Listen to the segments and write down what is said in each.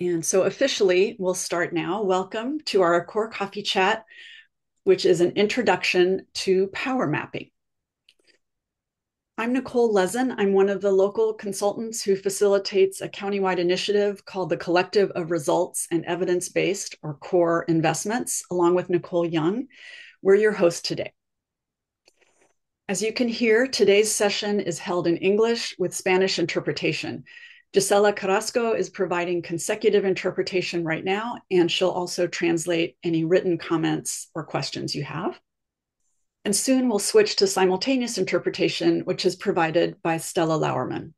And so officially, we'll start now. Welcome to our Core Coffee Chat, which is an introduction to power mapping. I'm Nicole Lezin. I'm one of the local consultants who facilitates a countywide initiative called the Collective of Results and Evidence Based, or CORE Investments, along with Nicole Young. We're your host today. As you can hear, today's session is held in English with Spanish interpretation. Gisella Carrasco is providing consecutive interpretation right now, and she'll also translate any written comments or questions you have. And soon we'll switch to simultaneous interpretation, which is provided by Stella Lauerman.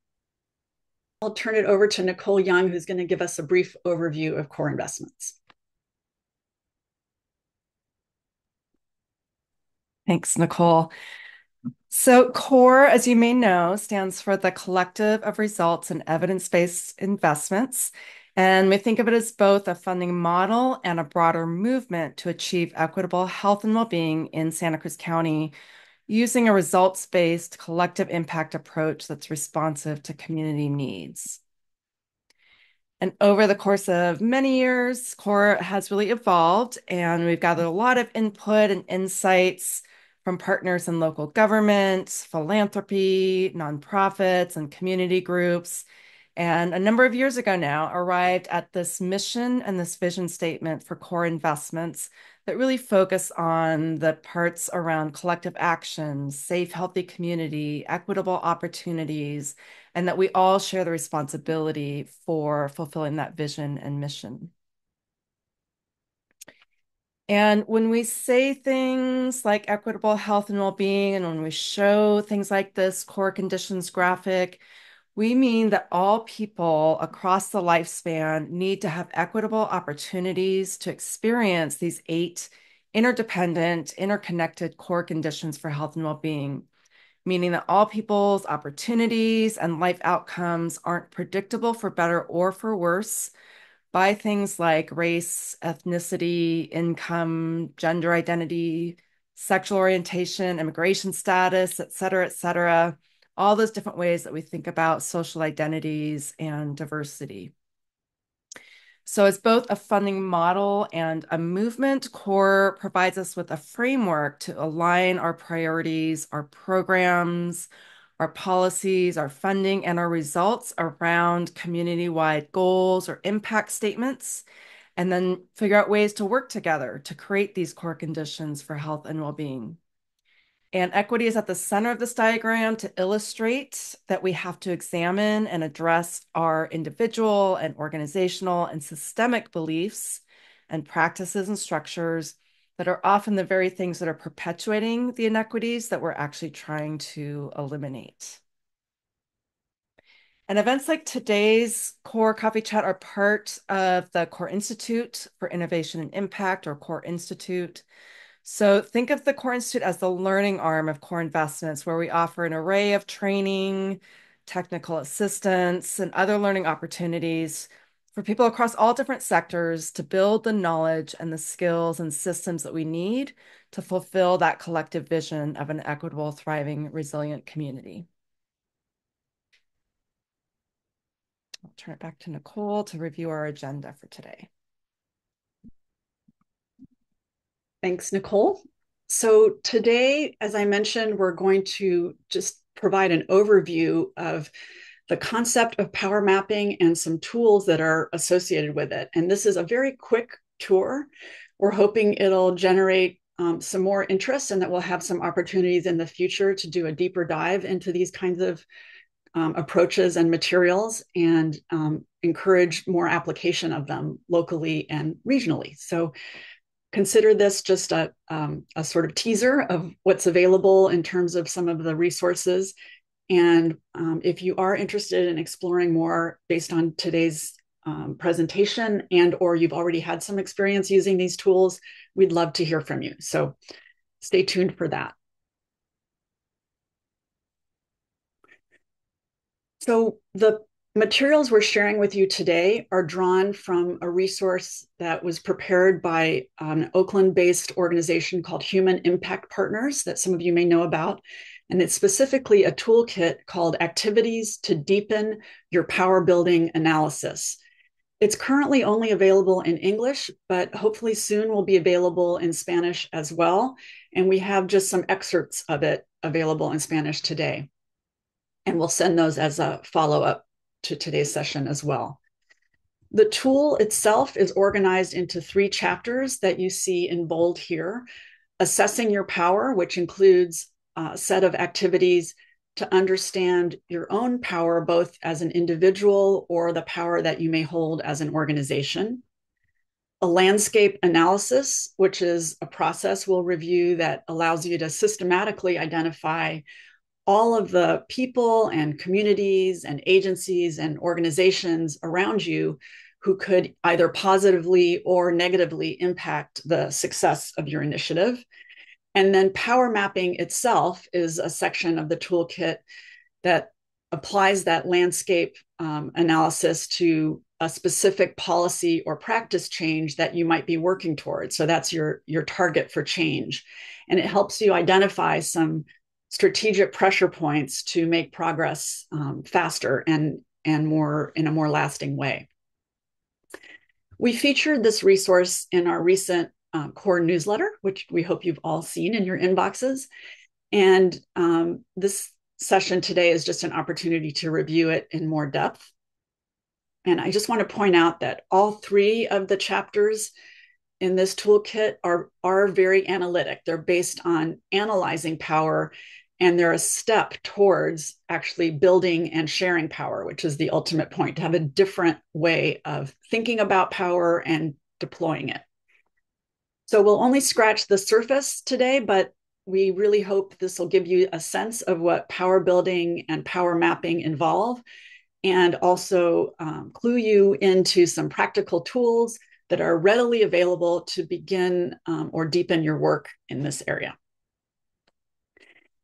I'll turn it over to Nicole Young, who's going to give us a brief overview of core investments. Thanks, Nicole. So, CORE, as you may know, stands for the Collective of Results and Evidence Based Investments. And we think of it as both a funding model and a broader movement to achieve equitable health and well being in Santa Cruz County using a results based collective impact approach that's responsive to community needs. And over the course of many years, CORE has really evolved, and we've gathered a lot of input and insights from partners in local governments, philanthropy, nonprofits, and community groups. And a number of years ago now, arrived at this mission and this vision statement for core investments that really focus on the parts around collective action, safe, healthy community, equitable opportunities, and that we all share the responsibility for fulfilling that vision and mission. And when we say things like equitable health and well being, and when we show things like this core conditions graphic, we mean that all people across the lifespan need to have equitable opportunities to experience these eight interdependent, interconnected core conditions for health and well being, meaning that all people's opportunities and life outcomes aren't predictable for better or for worse by things like race, ethnicity, income, gender identity, sexual orientation, immigration status, et cetera, et cetera, all those different ways that we think about social identities and diversity. So, as both a funding model and a movement, CORE provides us with a framework to align our priorities, our programs, our policies, our funding, and our results around community wide goals or impact statements, and then figure out ways to work together to create these core conditions for health and well being. And equity is at the center of this diagram to illustrate that we have to examine and address our individual and organizational and systemic beliefs and practices and structures that are often the very things that are perpetuating the inequities that we're actually trying to eliminate. And events like today's CORE Coffee Chat are part of the CORE Institute for Innovation and Impact, or CORE Institute. So think of the CORE Institute as the learning arm of CORE Investments, where we offer an array of training, technical assistance, and other learning opportunities for people across all different sectors to build the knowledge and the skills and systems that we need to fulfill that collective vision of an equitable, thriving, resilient community. I'll turn it back to Nicole to review our agenda for today. Thanks, Nicole. So today, as I mentioned, we're going to just provide an overview of the concept of power mapping and some tools that are associated with it. And this is a very quick tour. We're hoping it'll generate um, some more interest and that we'll have some opportunities in the future to do a deeper dive into these kinds of um, approaches and materials and um, encourage more application of them locally and regionally. So consider this just a, um, a sort of teaser of what's available in terms of some of the resources and um, if you are interested in exploring more based on today's um, presentation and or you've already had some experience using these tools, we'd love to hear from you. So stay tuned for that. So the materials we're sharing with you today are drawn from a resource that was prepared by um, an Oakland-based organization called Human Impact Partners that some of you may know about. And it's specifically a toolkit called Activities to Deepen Your Power Building Analysis. It's currently only available in English, but hopefully soon will be available in Spanish as well. And we have just some excerpts of it available in Spanish today. And we'll send those as a follow up to today's session as well. The tool itself is organized into three chapters that you see in bold here assessing your power, which includes uh, a set of activities to understand your own power, both as an individual or the power that you may hold as an organization. A landscape analysis, which is a process we'll review that allows you to systematically identify all of the people and communities and agencies and organizations around you who could either positively or negatively impact the success of your initiative. And then power mapping itself is a section of the toolkit that applies that landscape um, analysis to a specific policy or practice change that you might be working towards. So that's your, your target for change. And it helps you identify some strategic pressure points to make progress um, faster and, and more in a more lasting way. We featured this resource in our recent uh, core newsletter, which we hope you've all seen in your inboxes. And um, this session today is just an opportunity to review it in more depth. And I just want to point out that all three of the chapters in this toolkit are, are very analytic. They're based on analyzing power and they're a step towards actually building and sharing power, which is the ultimate point to have a different way of thinking about power and deploying it. So we'll only scratch the surface today, but we really hope this will give you a sense of what power building and power mapping involve, and also um, clue you into some practical tools that are readily available to begin um, or deepen your work in this area.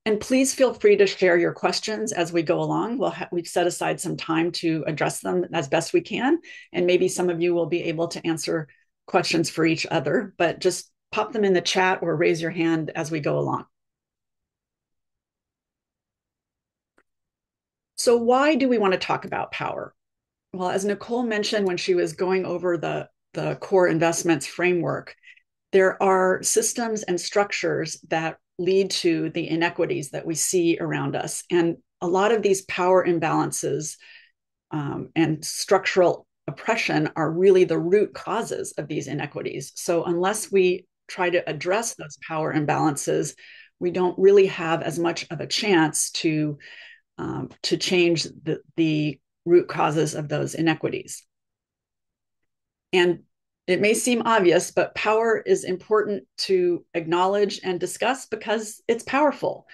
And please feel free to share your questions as we go along. We'll ha- we've set aside some time to address them as best we can, and maybe some of you will be able to answer questions for each other, but just pop them in the chat or raise your hand as we go along. So, why do we want to talk about power? Well, as Nicole mentioned when she was going over the, the core investments framework, there are systems and structures that lead to the inequities that we see around us. And a lot of these power imbalances um, and structural oppression are really the root causes of these inequities. So, unless we try to address those power imbalances, we don't really have as much of a chance to um, to change the, the root causes of those inequities. And it may seem obvious, but power is important to acknowledge and discuss because it's powerful.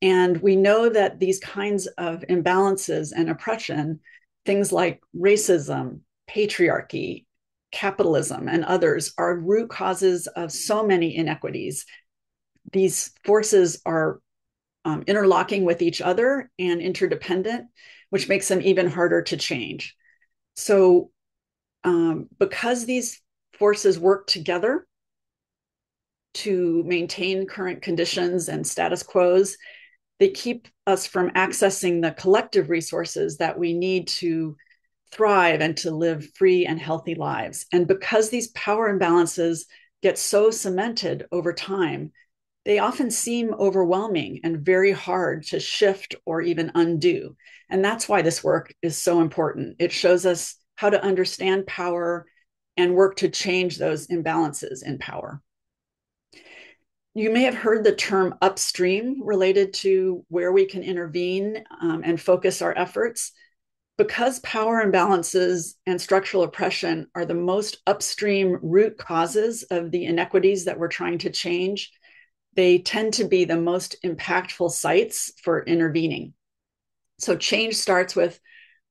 And we know that these kinds of imbalances and oppression, things like racism, patriarchy, capitalism, and others are root causes of so many inequities. These forces are um, interlocking with each other and interdependent, which makes them even harder to change. So, um, because these forces work together to maintain current conditions and status quos, they keep us from accessing the collective resources that we need to thrive and to live free and healthy lives. And because these power imbalances get so cemented over time, they often seem overwhelming and very hard to shift or even undo. And that's why this work is so important. It shows us how to understand power and work to change those imbalances in power. You may have heard the term upstream related to where we can intervene um, and focus our efforts because power imbalances and structural oppression are the most upstream root causes of the inequities that we're trying to change, they tend to be the most impactful sites for intervening. So, change starts with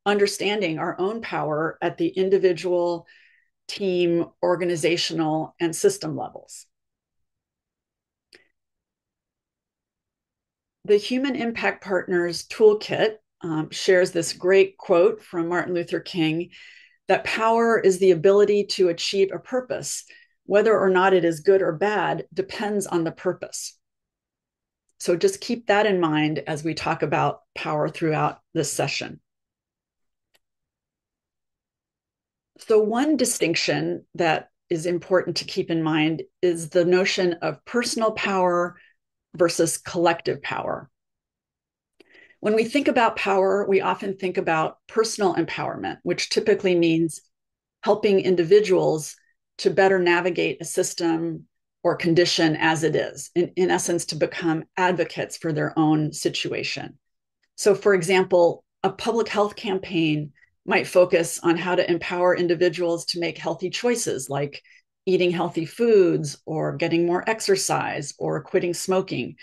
understanding our own power at the individual, team, organizational, and system levels. The Human Impact Partners Toolkit um, shares this great quote from Martin Luther King that power is the ability to achieve a purpose. Whether or not it is good or bad depends on the purpose. So just keep that in mind as we talk about power throughout this session. So, one distinction that is important to keep in mind is the notion of personal power versus collective power. When we think about power, we often think about personal empowerment, which typically means helping individuals to better navigate a system or condition as it is, in, in essence, to become advocates for their own situation. So, for example, a public health campaign might focus on how to empower individuals to make healthy choices like eating healthy foods or getting more exercise or quitting smoking.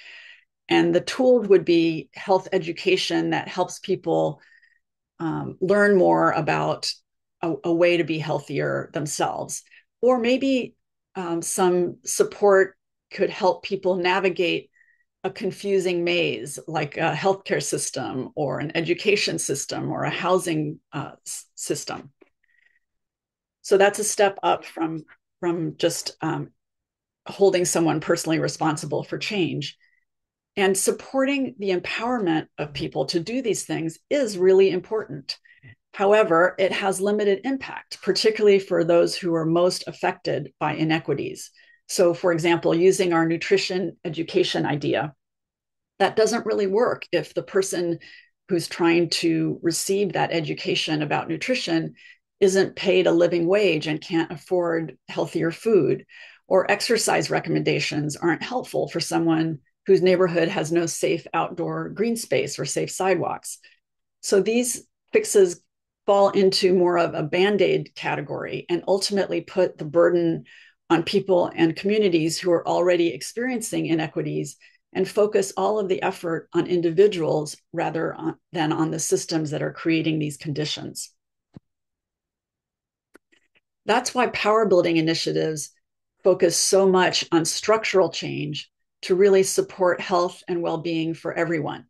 And the tool would be health education that helps people um, learn more about a, a, way to be healthier themselves. Or maybe um, some support could help people navigate a confusing maze like a healthcare system or an education system or a housing uh, system. So that's a step up from from just um, holding someone personally responsible for change. And supporting the empowerment of people to do these things is really important. However, it has limited impact, particularly for those who are most affected by inequities. So, for example, using our nutrition education idea, that doesn't really work if the person who's trying to receive that education about nutrition isn't paid a living wage and can't afford healthier food, or exercise recommendations aren't helpful for someone whose neighborhood has no safe outdoor green space or safe sidewalks. So these fixes fall into more of a band aid category and ultimately put the burden on people and communities who are already experiencing inequities and focus all of the effort on individuals rather on, than on the systems that are creating these conditions. That's why power building initiatives focus so much on structural change to really support health and well being for everyone.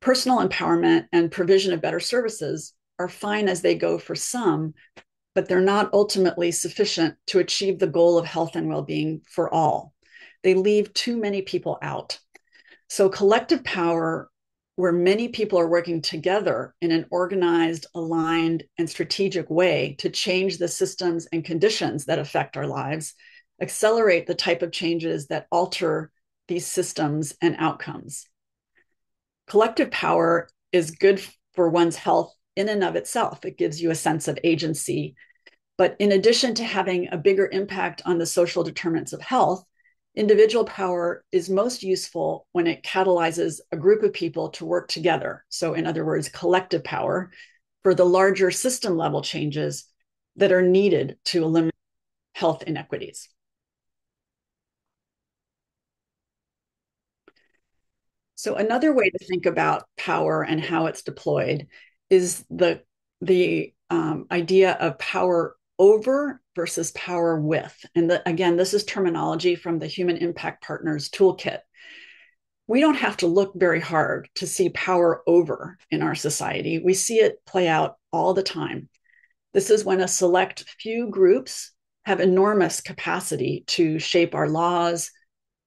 Personal empowerment and provision of better services are fine as they go for some, but they're not ultimately sufficient to achieve the goal of health and well being for all. They leave too many people out. So, collective power where many people are working together in an organized, aligned, and strategic way to change the systems and conditions that affect our lives, accelerate the type of changes that alter these systems and outcomes. Collective power is good for one's health in and of itself. It gives you a sense of agency. But in addition to having a bigger impact on the social determinants of health, individual power is most useful when it catalyzes a group of people to work together. So, in other words, collective power for the larger system level changes that are needed to eliminate health inequities. So, another way to think about power and how it's deployed is the, the um, idea of power over versus power with. And the, again, this is terminology from the Human Impact Partners Toolkit. We don't have to look very hard to see power over in our society. We see it play out all the time. This is when a select few groups have enormous capacity to shape our laws,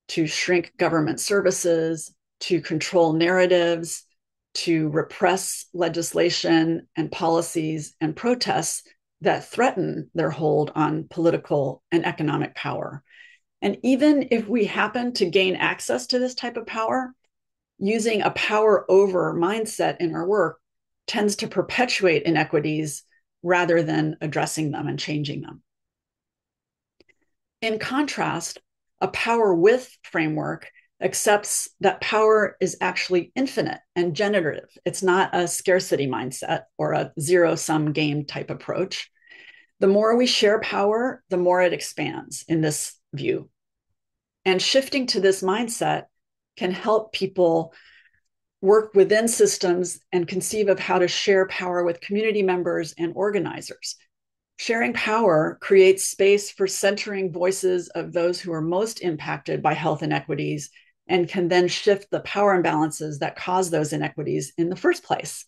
to shrink government services, to control narratives, to repress legislation and policies and protests that threaten their hold on political and economic power. And even if we happen to gain access to this type of power, using a power over mindset in our work tends to perpetuate inequities rather than addressing them and changing them. In contrast, a power with framework accepts that power is actually infinite and generative. It's not a scarcity mindset or a zero sum game type approach. The more we share power, the more it expands in this view. And shifting to this mindset can help people work within systems and conceive of how to share power with community members and organizers. Sharing power creates space for centering voices of those who are most impacted by health inequities and can then shift the power imbalances that cause those inequities in the first place.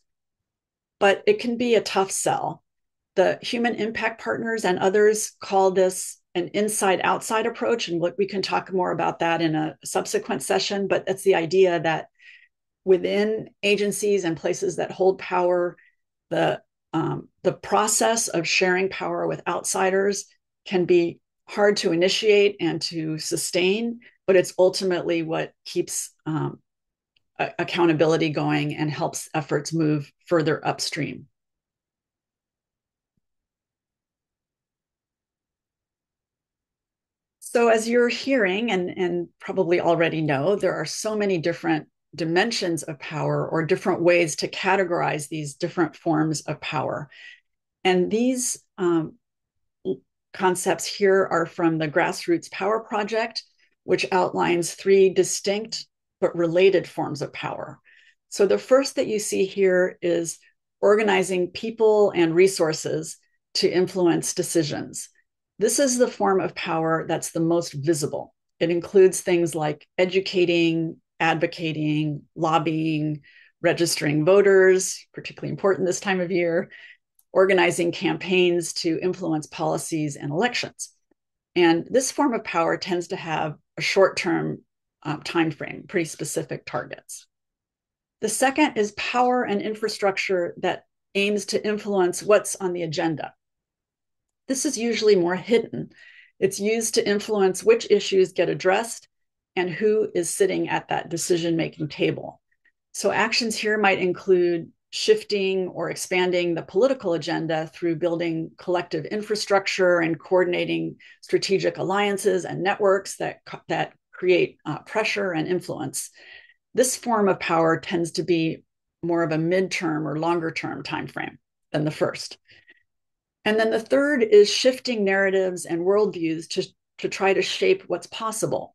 But it can be a tough sell. The human impact partners and others call this an inside outside approach. And what we can talk more about that in a subsequent session. But it's the idea that within agencies and places that hold power, the um, the process of sharing power with outsiders can be hard to initiate and to sustain, but it's ultimately what keeps um, accountability going and helps efforts move further upstream. So, as you're hearing and, and probably already know, there are so many different dimensions of power or different ways to categorize these different forms of power. And these um, concepts here are from the Grassroots Power Project, which outlines three distinct but related forms of power. So the first that you see here is organizing people and resources to influence decisions. This is the form of power that's the most visible. It includes things like educating, advocating, lobbying, registering voters, particularly important this time of year, organizing campaigns to influence policies and elections. And this form of power tends to have a short-term uh, time frame, pretty specific targets. The second is power and infrastructure that aims to influence what's on the agenda. This is usually more hidden. It's used to influence which issues get addressed and who is sitting at that decision making table. So, actions here might include shifting or expanding the political agenda through building collective infrastructure and coordinating strategic alliances and networks that, that create uh, pressure and influence. This form of power tends to be more of a midterm or longer term time frame than the first. And then the third is shifting narratives and worldviews to, to try to shape what's possible.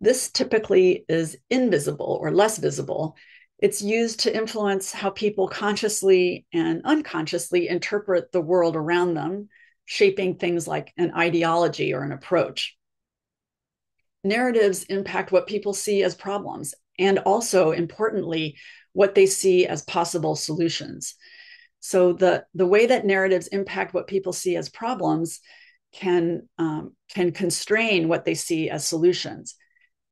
This typically is invisible or less visible. It's used to influence how people consciously and unconsciously interpret the world around them, shaping things like an ideology or an approach. Narratives impact what people see as problems and also importantly what they see as possible solutions. So the the way that narratives impact what people see as problems can um, can constrain what they see as solutions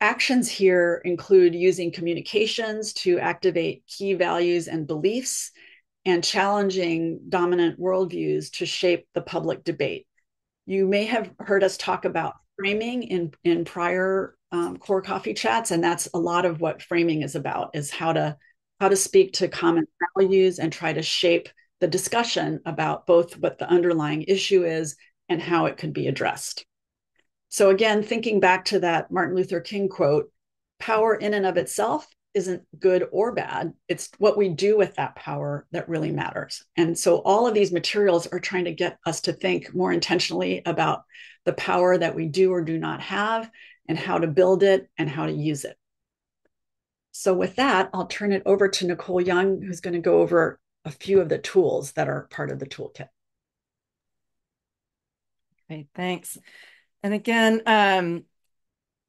actions here include using communications to activate key values and beliefs and challenging dominant worldviews to shape the public debate. You may have heard us talk about framing in in prior um, core coffee chats and that's a lot of what framing is about is how to how to speak to common values and try to shape the discussion about both what the underlying issue is and how it could be addressed so again thinking back to that martin luther king quote power in and of itself isn't good or bad. It's what we do with that power that really matters. And so all of these materials are trying to get us to think more intentionally about the power that we do or do not have and how to build it and how to use it. So with that, I'll turn it over to Nicole Young, who's going to go over a few of the tools that are part of the toolkit. Great, thanks. And again, um,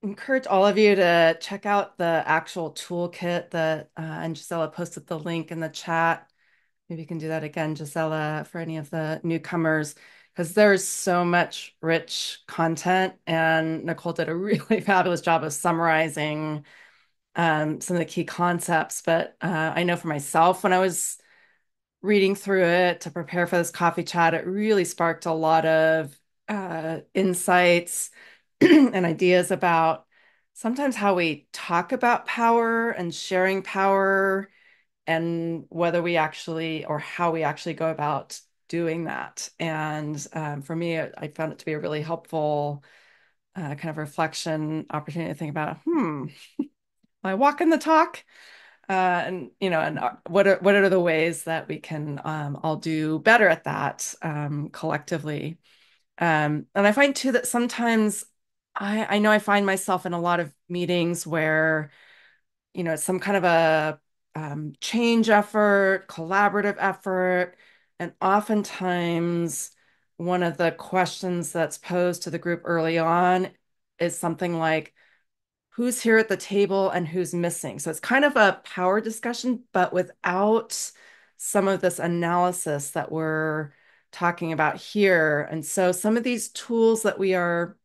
encourage all of you to check out the actual toolkit that uh, and Gisella posted the link in the chat. Maybe you can do that again, Gisella, for any of the newcomers, because there's so much rich content. And Nicole did a really fabulous job of summarizing um, some of the key concepts. But uh, I know for myself, when I was reading through it to prepare for this coffee chat, it really sparked a lot of uh, insights and ideas about sometimes how we talk about power and sharing power and whether we actually or how we actually go about doing that. And um, for me, I found it to be a really helpful uh, kind of reflection opportunity to think about, hmm, I walk in the talk. Uh, and you know, and uh, what are what are the ways that we can um, all do better at that um, collectively? Um, and I find too that sometimes I, I know I find myself in a lot of meetings where, you know, it's some kind of a um, change effort, collaborative effort, and oftentimes one of the questions that's posed to the group early on is something like, who's here at the table and who's missing? So it's kind of a power discussion, but without some of this analysis that we're talking about here. And so some of these tools that we are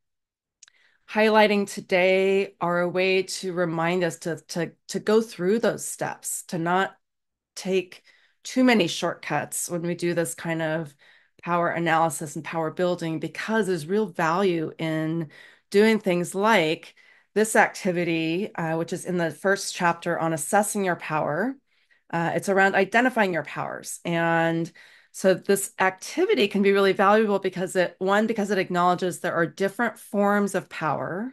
highlighting today are a way to remind us to, to, to go through those steps, to not take too many shortcuts when we do this kind of power analysis and power building because there's real value in doing things like this activity, uh, which is in the first chapter on assessing your power. Uh, it's around identifying your powers. And so this activity can be really valuable because it, one, because it acknowledges there are different forms of power.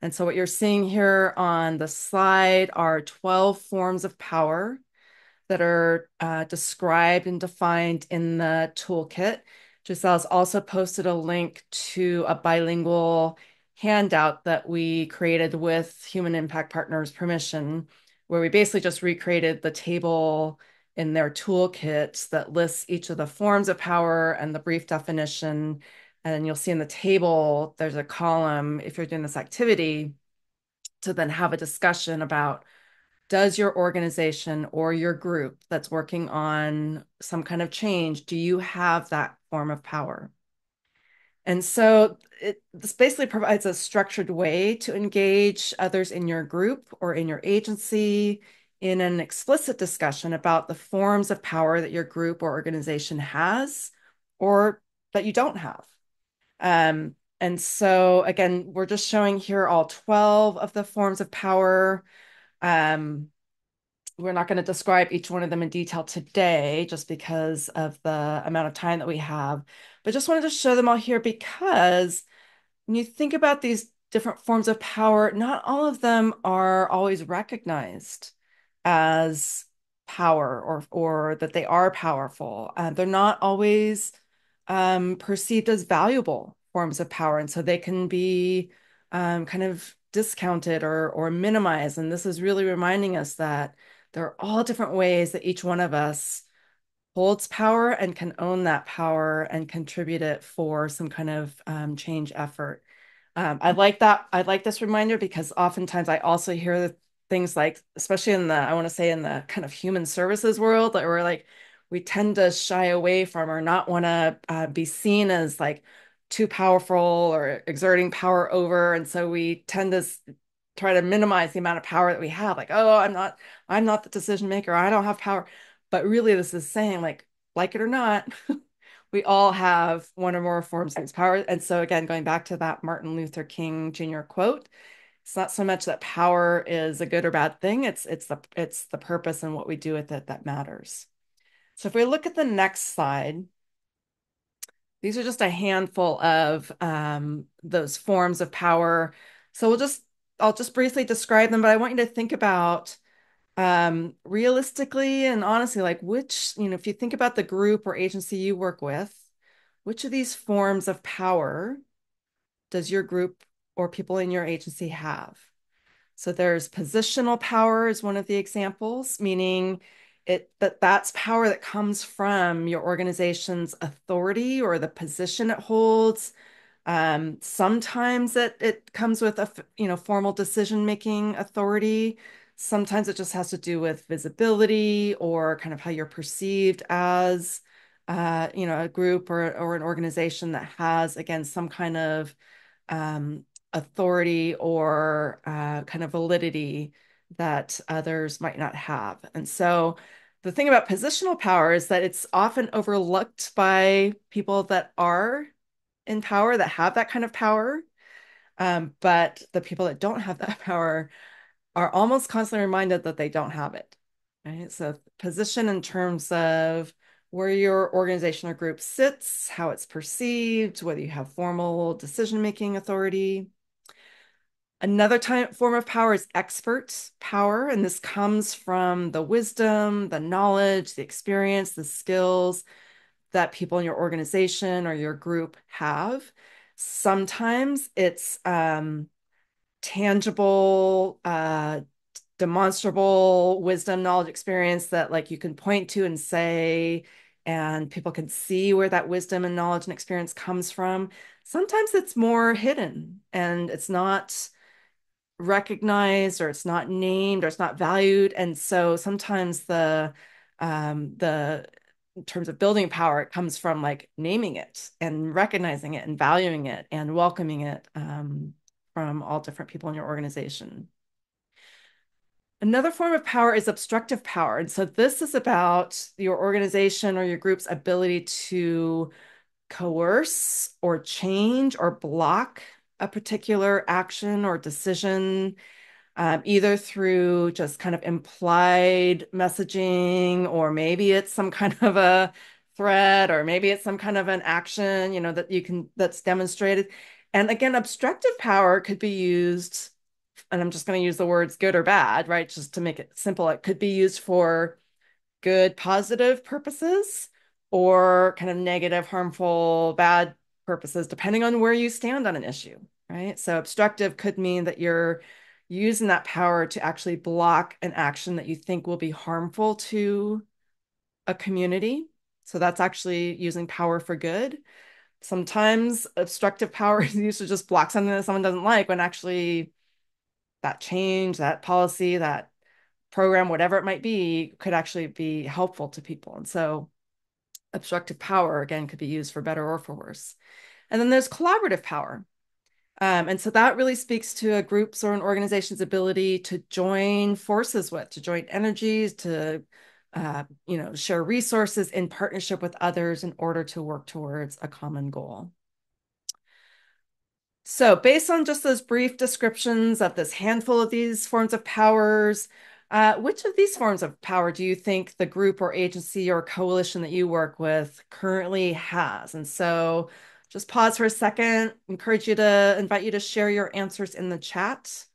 And so what you're seeing here on the slide are 12 forms of power that are uh, described and defined in the toolkit. Gisella's also posted a link to a bilingual handout that we created with Human Impact Partners permission, where we basically just recreated the table in their toolkit that lists each of the forms of power and the brief definition. And you'll see in the table, there's a column if you're doing this activity to then have a discussion about does your organization or your group that's working on some kind of change, do you have that form of power? And so it, this basically provides a structured way to engage others in your group or in your agency in an explicit discussion about the forms of power that your group or organization has or that you don't have. Um, and so again, we're just showing here all 12 of the forms of power. Um, we're not going to describe each one of them in detail today just because of the amount of time that we have, but just wanted to show them all here because when you think about these different forms of power, not all of them are always recognized as power or or that they are powerful. Uh, they're not always um, perceived as valuable forms of power, and so they can be um, kind of discounted or or minimized. And this is really reminding us that there are all different ways that each one of us holds power and can own that power and contribute it for some kind of um, change effort. Um, I like that. I like this reminder because oftentimes I also hear things like, especially in the, I want to say in the kind of human services world, that we're like, we tend to shy away from or not want to uh, be seen as like too powerful or exerting power over. And so we tend to try to minimize the amount of power that we have. Like oh i'm not i'm not the decision maker. I don't have power. But really this is saying like like it or not we all have one or more forms of power. And so again going back to that martin luther king jr quote it's not so much that power is a good or bad thing it's it's the it's the purpose and what we do with it that matters. So if we look at the next slide these are just a handful of um, those forms of power. So we'll just I'll just briefly describe them, but I want you to think about um, realistically and honestly, like which, you know, if you think about the group or agency you work with, which of these forms of power does your group or people in your agency have? So there's positional power is one of the examples, meaning it that that's power that comes from your organization's authority or the position it holds um, sometimes it it comes with a you know formal decision making authority. Sometimes it just has to do with visibility or kind of how you're perceived as uh, you know a group or or an organization that has again some kind of um, authority or uh, kind of validity that others might not have. And so the thing about positional power is that it's often overlooked by people that are in power that have that kind of power. Um, but the people that don't have that power are almost constantly reminded that they don't have it. Right. So position in terms of where your organization or group sits, how it's perceived, whether you have formal decision-making authority. Another type form of power is expert power, and this comes from the wisdom, the knowledge, the experience, the skills that people in your organization or your group have. Sometimes it's um, tangible, uh, demonstrable wisdom, knowledge, experience that like you can point to and say, and people can see where that wisdom and knowledge and experience comes from. Sometimes it's more hidden and it's not recognized or it's not named or it's not valued. And so sometimes the um, the in terms of building power, it comes from like naming it and recognizing it and valuing it and welcoming it um, from all different people in your organization. Another form of power is obstructive power. And so this is about your organization or your group's ability to coerce or change or block a particular action or decision, um, either through just kind of implied messaging, or maybe it's some kind of a threat, or maybe it's some kind of an action, you know, that you can that's demonstrated. And again, obstructive power could be used and I'm just going to use the words good or bad, right? Just to make it simple, it could be used for good, positive purposes or kind of negative, harmful, bad purposes, depending on where you stand on an issue, right? So obstructive could mean that you're using that power to actually block an action that you think will be harmful to a community. So that's actually using power for good. Sometimes obstructive power is used to just block something that someone doesn't like when actually that change, that policy, that program, whatever it might be, could actually be helpful to people. And so obstructive power, again, could be used for better or for worse. And then there's collaborative power. Um, and so that really speaks to a group's or an organization's ability to join forces with, to join energies, to uh, you know, share resources in partnership with others in order to work towards a common goal. So based on just those brief descriptions of this handful of these forms of powers, uh, which of these forms of power do you think the group or agency or coalition that you work with currently has? And so just pause for a second, encourage you to invite you to share your answers in the chat.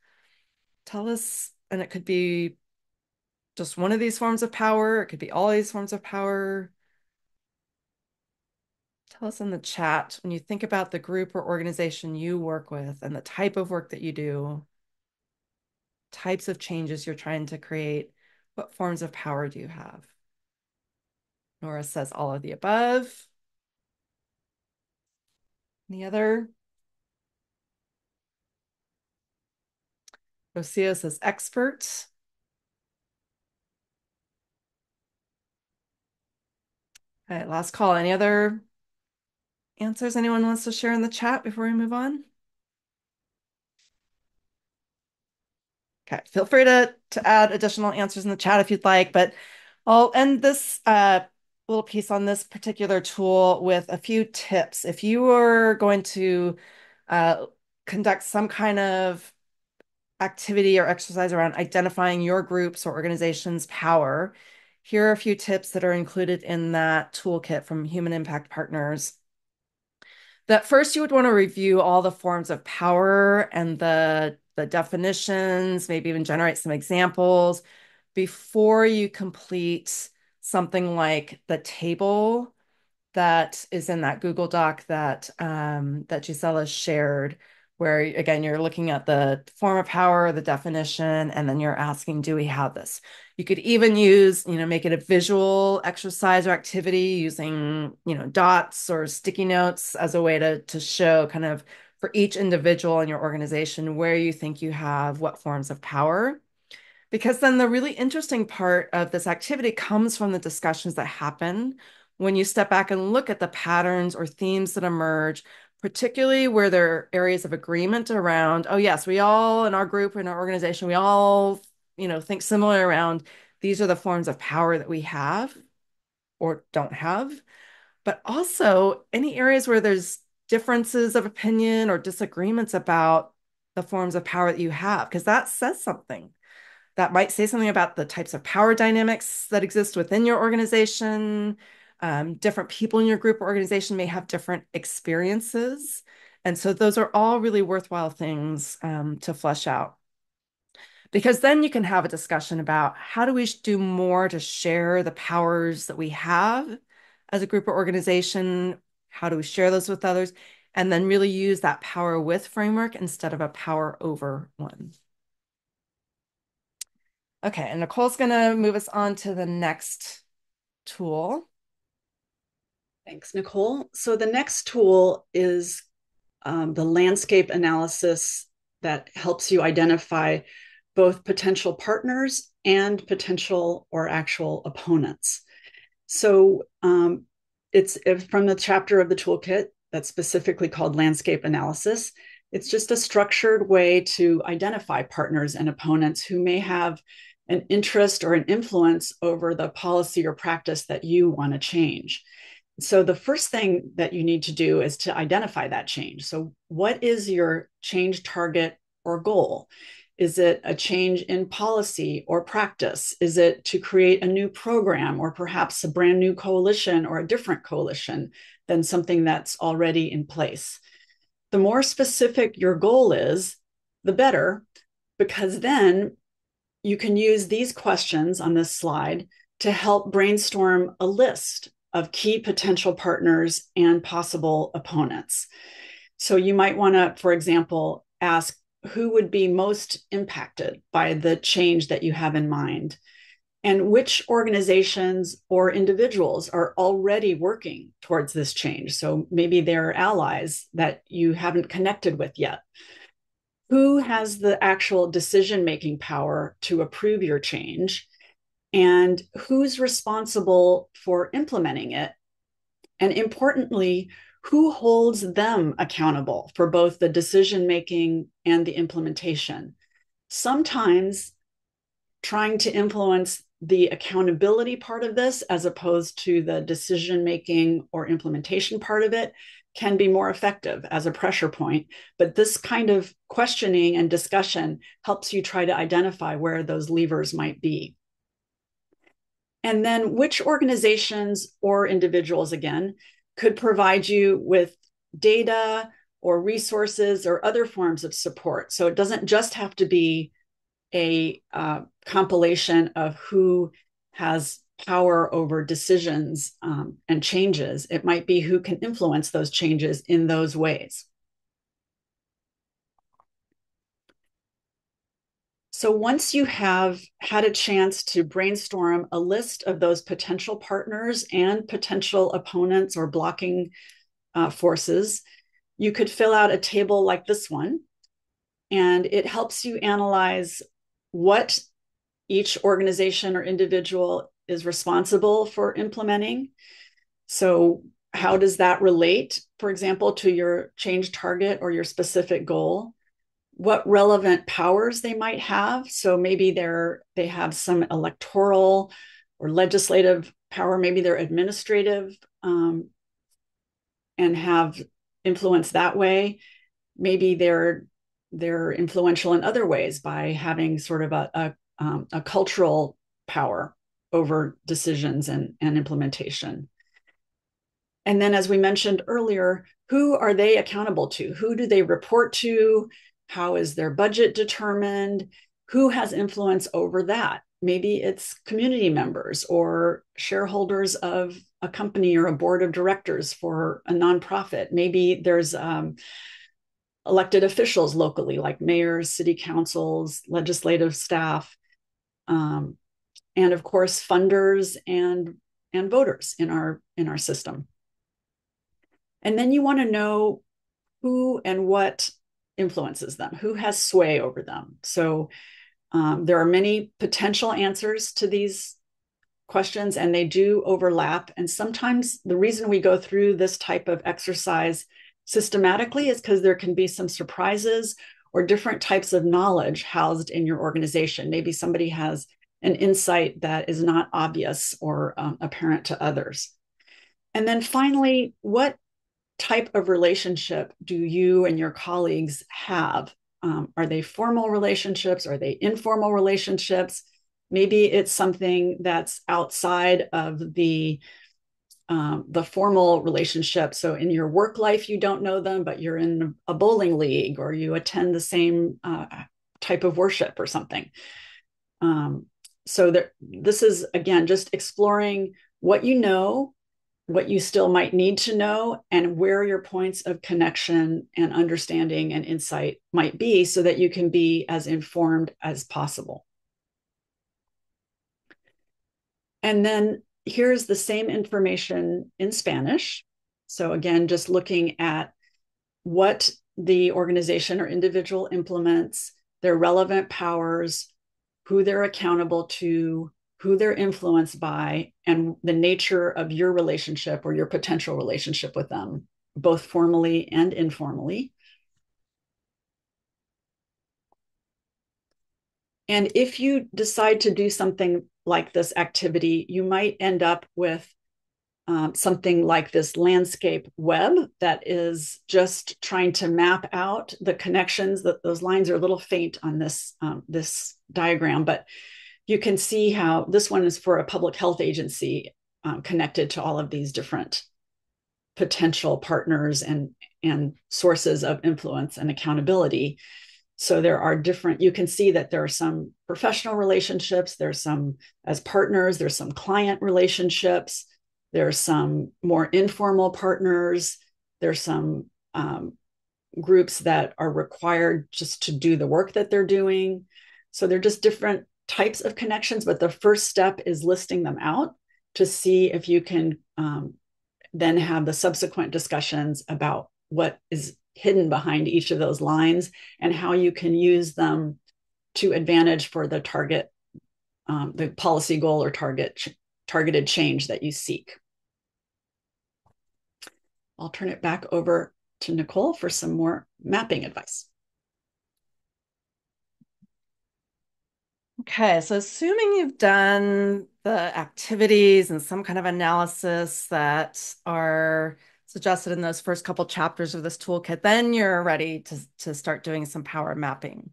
Tell us, and it could be just one of these forms of power, it could be all these forms of power. Tell us in the chat when you think about the group or organization you work with and the type of work that you do, types of changes you're trying to create, what forms of power do you have? Nora says all of the above. Any other? Rocio says expert. All right, last call. Any other answers anyone wants to share in the chat before we move on? Okay, feel free to, to add additional answers in the chat if you'd like, but I'll end this uh, little piece on this particular tool with a few tips. If you are going to uh, conduct some kind of activity or exercise around identifying your groups or organization's power, here are a few tips that are included in that toolkit from Human Impact Partners that first you would want to review all the forms of power and the the definitions, maybe even generate some examples before you complete something like the table that is in that Google Doc that um, that Gisella shared where again you're looking at the form of power the definition and then you're asking do we have this? You could even use you know make it a visual exercise or activity using you know dots or sticky notes as a way to to show kind of for each individual in your organization where you think you have what forms of power because then the really interesting part of this activity comes from the discussions that happen when you step back and look at the patterns or themes that emerge particularly where there are areas of agreement around, oh, yes, we all in our group, in our organization, we all, you know, think similar around these are the forms of power that we have or don't have. But also any areas where there's differences of opinion or disagreements about the forms of power that you have, because that says something. That might say something about the types of power dynamics that exist within your organization, um, different people in your group or organization may have different experiences. And so those are all really worthwhile things um, to flesh out. Because then you can have a discussion about how do we do more to share the powers that we have as a group or organization? How do we share those with others? And then really use that power with framework instead of a power over one. Okay, and Nicole's going to move us on to the next tool. Thanks, Nicole. So the next tool is um, the landscape analysis that helps you identify both potential partners and potential or actual opponents. So um, it's from the chapter of the toolkit that's specifically called landscape analysis. It's just a structured way to identify partners and opponents who may have an interest or an influence over the policy or practice that you want to change. So, the first thing that you need to do is to identify that change. So, what is your change target or goal? Is it a change in policy or practice? Is it to create a new program or perhaps a brand new coalition or a different coalition than something that's already in place? The more specific your goal is, the better, because then you can use these questions on this slide to help brainstorm a list of key potential partners and possible opponents. So you might want to, for example, ask who would be most impacted by the change that you have in mind and which organizations or individuals are already working towards this change. So maybe they're allies that you haven't connected with yet. Who has the actual decision making power to approve your change? and who's responsible for implementing it. And importantly, who holds them accountable for both the decision making and the implementation? Sometimes trying to influence the accountability part of this as opposed to the decision making or implementation part of it can be more effective as a pressure point. But this kind of questioning and discussion helps you try to identify where those levers might be. And then which organizations or individuals, again, could provide you with data or resources or other forms of support. So it doesn't just have to be a uh, compilation of who has power over decisions um, and changes. It might be who can influence those changes in those ways. So once you have had a chance to brainstorm a list of those potential partners and potential opponents or blocking uh, forces, you could fill out a table like this one. And it helps you analyze what each organization or individual is responsible for implementing. So, how does that relate, for example, to your change target or your specific goal? what relevant powers they might have. So maybe they're they have some electoral or legislative power. Maybe they're administrative um, and have influence that way. Maybe they're they're influential in other ways by having sort of a a, um, a cultural power over decisions and, and implementation. And then, as we mentioned earlier, who are they accountable to? Who do they report to? How is their budget determined? Who has influence over that? Maybe it's community members or shareholders of a company or a board of directors for a nonprofit. Maybe there's um, elected officials locally, like mayors, city councils, legislative staff, um, and of course funders and and voters in our in our system. And then you want to know who and what influences them, who has sway over them. So um, there are many potential answers to these questions, and they do overlap. And sometimes the reason we go through this type of exercise systematically is because there can be some surprises or different types of knowledge housed in your organization. Maybe somebody has an insight that is not obvious or um, apparent to others. And then finally, what type of relationship do you and your colleagues have? Um, are they formal relationships? Are they informal relationships? Maybe it's something that's outside of the um, the formal relationship. So in your work life, you don't know them, but you're in a bowling league or you attend the same uh, type of worship or something. Um, so there, this is again just exploring what you know what you still might need to know and where your points of connection and understanding and insight might be so that you can be as informed as possible. And then here's the same information in Spanish. So, again, just looking at what the organization or individual implements, their relevant powers, who they're accountable to, who they're influenced by, and the nature of your relationship or your potential relationship with them, both formally and informally. And if you decide to do something like this activity, you might end up with um, something like this landscape web that is just trying to map out the connections that those lines are a little faint on this um, this diagram but you can see how this one is for a public health agency um, connected to all of these different potential partners and and sources of influence and accountability so there are different you can see that there are some professional relationships there's some as partners there's some client relationships there's some more informal partners. There's some um, groups that are required just to do the work that they're doing. So they're just different types of connections. But the first step is listing them out to see if you can um, then have the subsequent discussions about what is hidden behind each of those lines and how you can use them to advantage for the target, um, the policy goal or target targeted change that you seek. I'll turn it back over to Nicole for some more mapping advice. Okay, so assuming you've done the activities and some kind of analysis that are suggested in those first couple chapters of this toolkit, then you're ready to, to start doing some power mapping.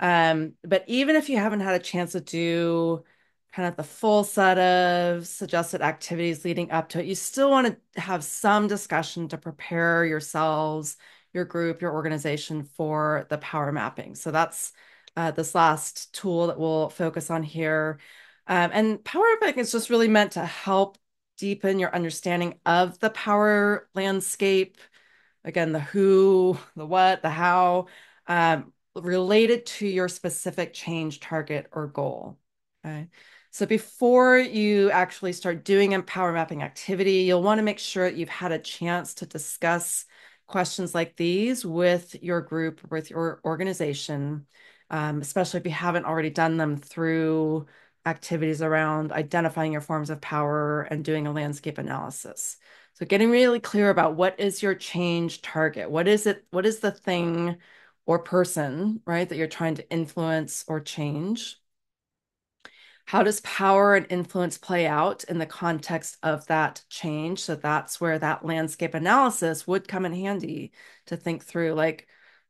Um, but even if you haven't had a chance to do kind of the full set of suggested activities leading up to it, you still want to have some discussion to prepare yourselves, your group, your organization for the power mapping. So that's uh, this last tool that we'll focus on here. Um, and power mapping is just really meant to help deepen your understanding of the power landscape. Again, the who, the what, the how, um, related to your specific change target or goal. Okay. So before you actually start doing a power mapping activity, you'll want to make sure that you've had a chance to discuss questions like these with your group, with your organization, um, especially if you haven't already done them through activities around identifying your forms of power and doing a landscape analysis. So getting really clear about what is your change target? What is it? What is the thing or person, right, that you're trying to influence or change? how does power and influence play out in the context of that change? So that's where that landscape analysis would come in handy to think through like,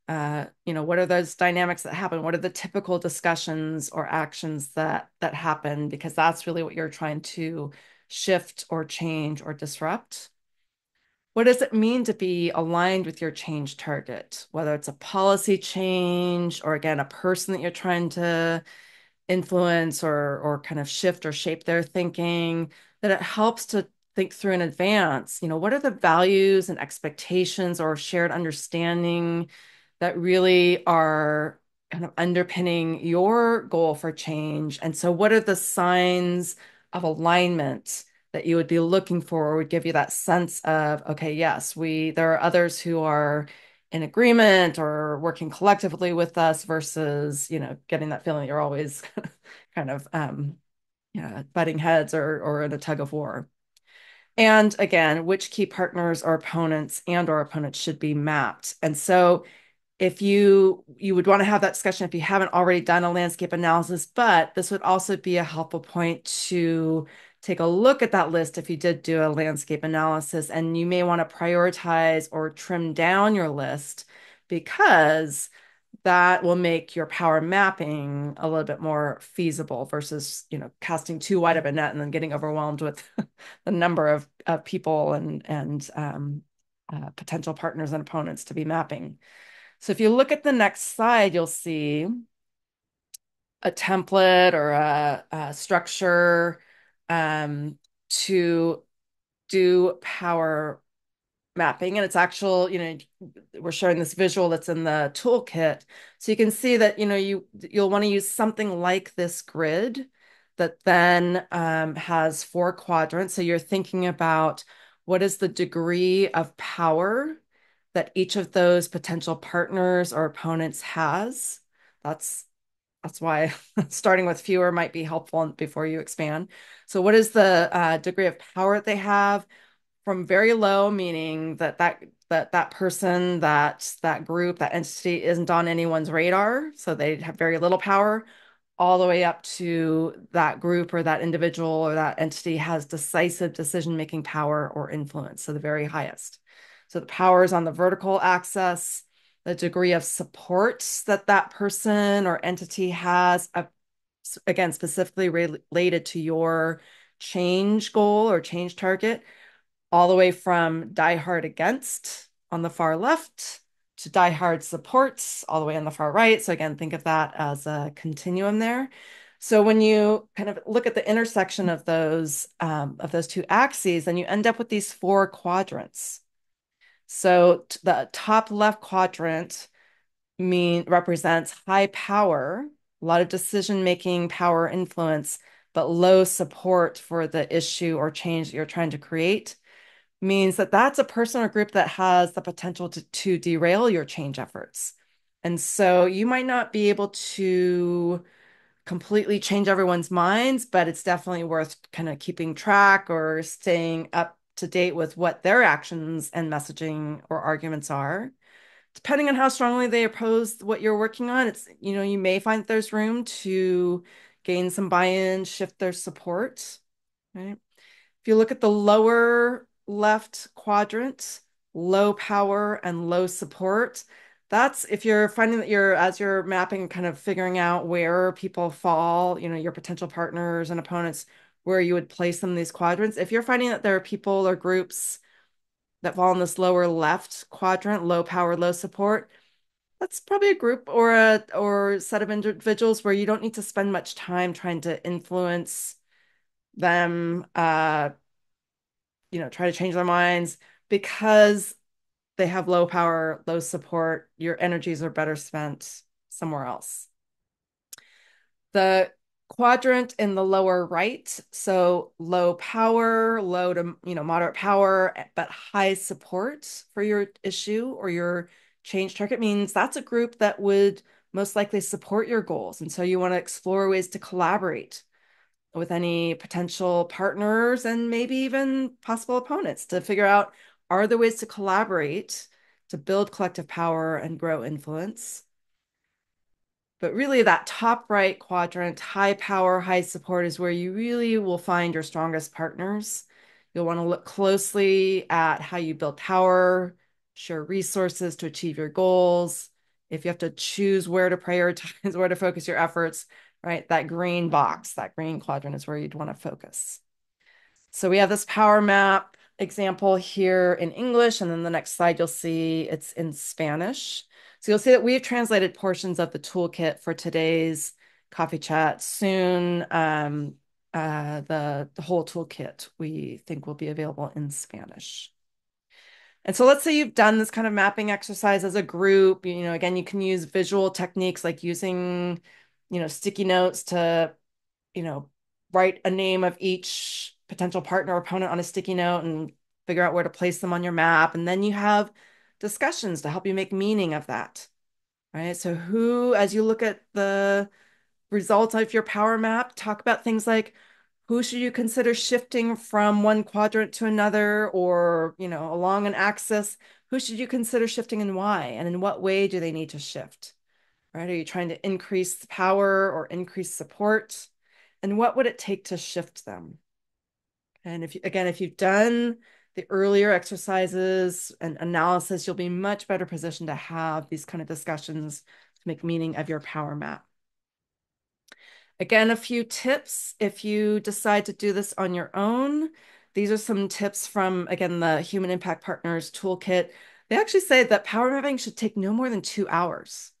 uh, you know, what are those dynamics that happen? What are the typical discussions or actions that that happen? Because that's really what you're trying to shift or change or disrupt. What does it mean to be aligned with your change target? Whether it's a policy change or again, a person that you're trying to influence or or kind of shift or shape their thinking that it helps to think through in advance you know what are the values and expectations or shared understanding that really are kind of underpinning your goal for change. And so what are the signs of alignment that you would be looking for would give you that sense of okay yes we there are others who are in agreement or working collectively with us versus you know getting that feeling you're always kind of um yeah butting heads or or in a tug of war. And again which key partners or opponents and or opponents should be mapped. And so if you you would want to have that discussion if you haven't already done a landscape analysis but this would also be a helpful point to take a look at that list if you did do a landscape analysis and you may want to prioritize or trim down your list because that will make your power mapping a little bit more feasible versus you know casting too wide of a net and then getting overwhelmed with the number of, of people and and um, uh, potential partners and opponents to be mapping so if you look at the next slide you'll see a template or a, a structure um, to do power mapping. And it's actual you know we're showing this visual that's in the toolkit. So you can see that you know you you'll want to use something like this grid that then um, has four quadrants. So you're thinking about what is the degree of power that each of those potential partners or opponents has that's that's why starting with fewer might be helpful before you expand. So what is the uh, degree of power that they have from very low, meaning that that that that person, that that group, that entity isn't on anyone's radar, so they have very little power, all the way up to that group or that individual or that entity has decisive decision making power or influence, so the very highest. So the power is on the vertical axis, the degree of support that that person or entity has, uh, again, specifically related to your change goal or change target, all the way from die hard against on the far left to die hard supports all the way on the far right. So again, think of that as a continuum there. So when you kind of look at the intersection of those um, of those two axes, then you end up with these four quadrants. So the top left quadrant mean represents high power, a lot of decision making power influence, but low support for the issue or change that you're trying to create means that that's a person or group that has the potential to, to derail your change efforts. And so you might not be able to completely change everyone's minds, but it's definitely worth kind of keeping track or staying up to date with what their actions and messaging or arguments are. Depending on how strongly they oppose what you're working on, it's, you know, you may find there's room to gain some buy-in, shift their support, right? If you look at the lower left quadrant, low power and low support. That's if you're finding that you're, as you're mapping, kind of figuring out where people fall, you know, your potential partners and opponents, where you would place them in these quadrants. If you're finding that there are people or groups that fall in this lower left quadrant, low power, low support, that's probably a group or a or set of individuals where you don't need to spend much time trying to influence them uh you know, try to change their minds because they have low power, low support, your energies are better spent somewhere else. The quadrant in the lower right, so low power, low to, you know, moderate power, eh, but high support for your issue or your change target means that's a group that would most likely support your goals. And so you want to explore ways to collaborate with any potential partners and maybe even possible opponents to figure out are there ways to collaborate to build collective power and grow influence. But really, that top right quadrant, high power, high support, is where you really will find your strongest partners. You'll want to look closely at how you build power, share resources to achieve your goals. If you have to choose where to prioritize, where to focus your efforts, right? That green box, that green quadrant is where you'd want to focus. So we have this power map example here in English, and then the next slide you'll see it's in Spanish. So you'll see that we've translated portions of the toolkit for today's coffee chat soon. Um, uh, the, the whole toolkit we think will be available in Spanish. And so let's say you've done this kind of mapping exercise as a group, you know, again, you can use visual techniques like using you know, sticky notes to, you know, write a name of each potential partner or opponent on a sticky note and figure out where to place them on your map. And then you have discussions to help you make meaning of that. Right. So, who, as you look at the results of your power map, talk about things like who should you consider shifting from one quadrant to another or, you know, along an axis? Who should you consider shifting and why? And in what way do they need to shift? right? Are you trying to increase power or increase support? And what would it take to shift them? And if you, again, if you've done the earlier exercises and analysis, you'll be much better positioned to have these kind of discussions to make meaning of your power map. Again, a few tips if you decide to do this on your own. These are some tips from, again, the Human Impact Partners Toolkit. They actually say that power mapping should take no more than two hours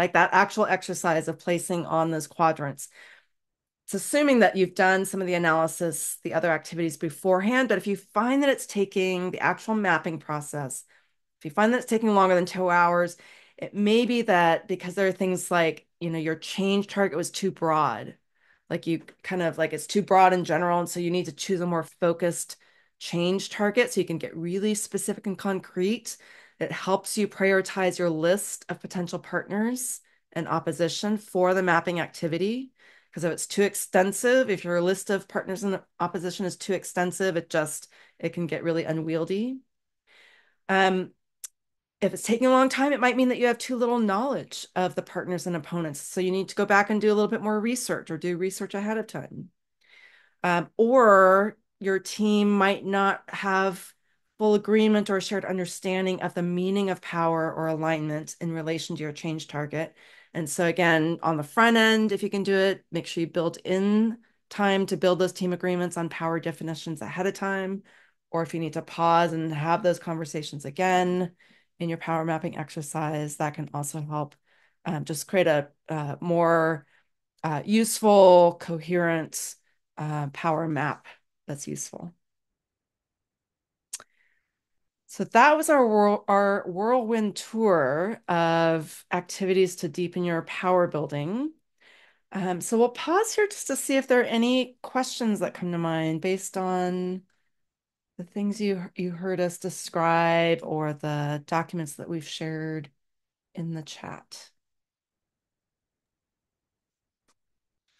like that actual exercise of placing on those quadrants. It's assuming that you've done some of the analysis, the other activities beforehand, but if you find that it's taking the actual mapping process, if you find that it's taking longer than two hours, it may be that because there are things like, you know, your change target was too broad. Like you kind of like it's too broad in general. And so you need to choose a more focused change target so you can get really specific and concrete it helps you prioritize your list of potential partners and opposition for the mapping activity. Because if it's too extensive, if your list of partners in opposition is too extensive, it just, it can get really unwieldy. Um, if it's taking a long time, it might mean that you have too little knowledge of the partners and opponents. So you need to go back and do a little bit more research or do research ahead of time. Um, or your team might not have full agreement or shared understanding of the meaning of power or alignment in relation to your change target. And so again, on the front end, if you can do it, make sure you build in time to build those team agreements on power definitions ahead of time. Or if you need to pause and have those conversations again in your power mapping exercise, that can also help um, just create a uh, more uh, useful, coherent uh, power map that's useful. So that was our whirl, our whirlwind tour of activities to deepen your power building. Um, so we'll pause here just to see if there are any questions that come to mind based on the things you you heard us describe or the documents that we've shared in the chat.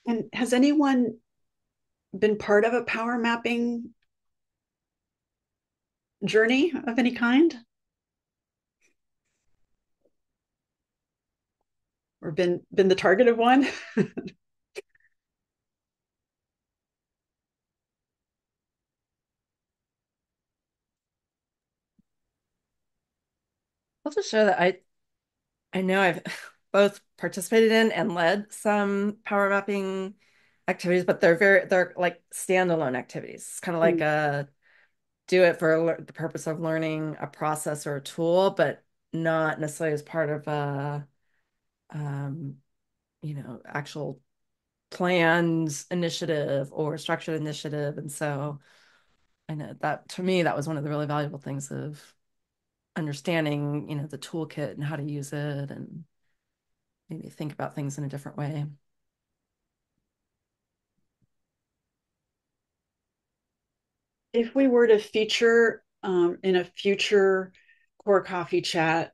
And has anyone been part of a power mapping journey of any kind? Or been been the target of one? I'll just show that I I know I've both participated in and led some power mapping activities, but they're very they're like standalone activities. It's kind of like mm. a do it for the purpose of learning a process or a tool, but not necessarily as part of a, um, you know, actual plans initiative or structured initiative. And so I know that to me, that was one of the really valuable things of understanding, you know, the toolkit and how to use it and maybe think about things in a different way. If we were to feature um, in a future core coffee chat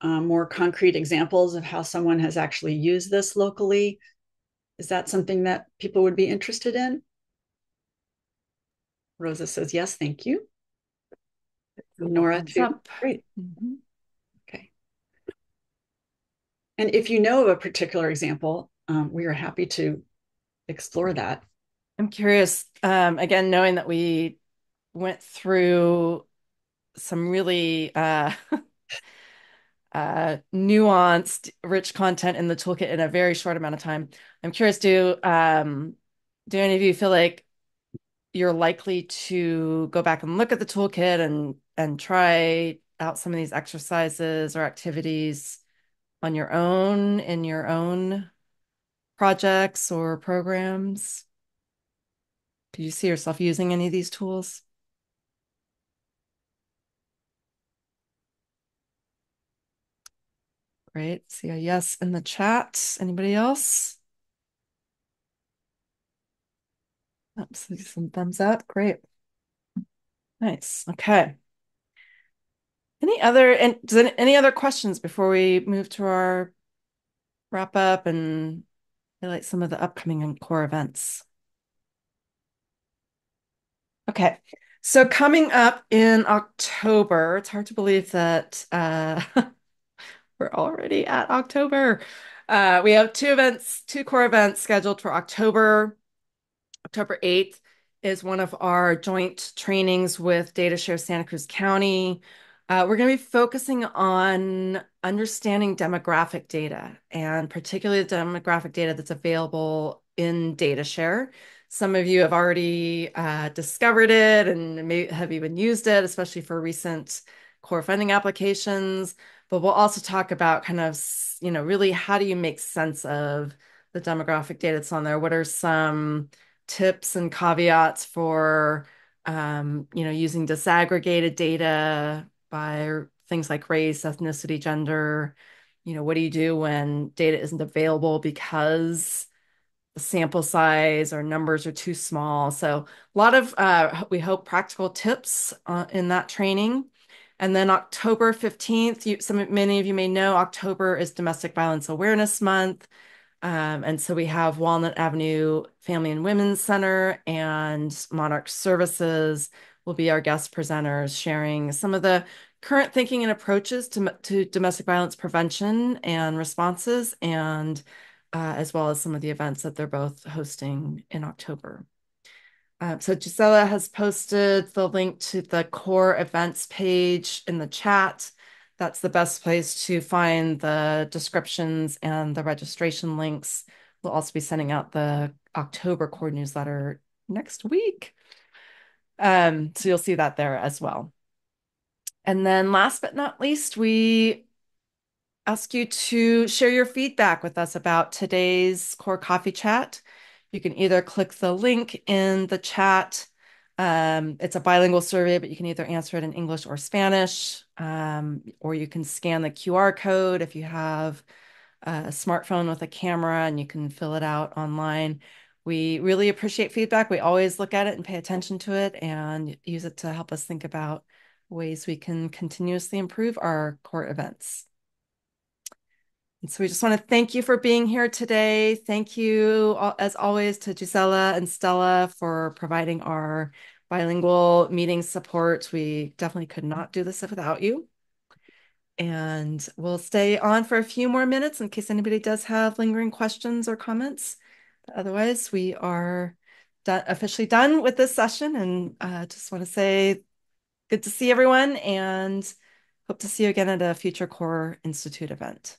um, more concrete examples of how someone has actually used this locally, is that something that people would be interested in? Rosa says yes, thank you. Nora too. Up. Great. Mm-hmm. Okay. And if you know of a particular example, um, we are happy to explore that. I'm curious, um, again, knowing that we went through some really uh, uh, nuanced, rich content in the toolkit in a very short amount of time. I'm curious, do um, do any of you feel like you're likely to go back and look at the toolkit and and try out some of these exercises or activities on your own in your own projects or programs? Do you see yourself using any of these tools? Great. See a yes in the chat. Anybody else? Oops, some thumbs up. Great. Nice. Okay. Any other and does any, any other questions before we move to our wrap up and highlight some of the upcoming and core events? Okay. So coming up in October, it's hard to believe that uh We're already at October. Uh, we have two events, two core events scheduled for October. October 8th is one of our joint trainings with DataShare Santa Cruz County. Uh, we're going to be focusing on understanding demographic data and particularly the demographic data that's available in DataShare. Some of you have already uh, discovered it and may have even used it, especially for recent core funding applications but we'll also talk about kind of, you know, really how do you make sense of the demographic data that's on there? What are some tips and caveats for, um, you know, using disaggregated data by things like race, ethnicity, gender? You know, what do you do when data isn't available because the sample size or numbers are too small? So a lot of, uh, we hope, practical tips uh, in that training. And then October 15th, you, some many of you may know October is Domestic Violence Awareness Month. Um, and so we have Walnut Avenue Family and Women's Center and Monarch Services will be our guest presenters sharing some of the current thinking and approaches to, to domestic violence prevention and responses, and uh, as well as some of the events that they're both hosting in October. Uh, so Gisella has posted the link to the core events page in the chat. That's the best place to find the descriptions and the registration links. We'll also be sending out the October core newsletter next week. Um, so you'll see that there as well. And then last but not least, we ask you to share your feedback with us about today's core coffee chat. You can either click the link in the chat. Um, it's a bilingual survey, but you can either answer it in English or Spanish, um, or you can scan the QR code if you have a smartphone with a camera and you can fill it out online. We really appreciate feedback. We always look at it and pay attention to it and use it to help us think about ways we can continuously improve our core events. And so we just want to thank you for being here today. Thank you, as always, to Gisella and Stella for providing our bilingual meeting support. We definitely could not do this without you. And we'll stay on for a few more minutes in case anybody does have lingering questions or comments. Otherwise, we are done, officially done with this session and uh, just want to say good to see everyone and hope to see you again at a future Core Institute event.